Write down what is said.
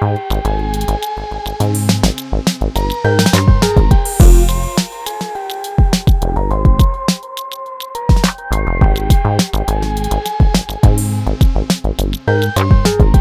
Bye.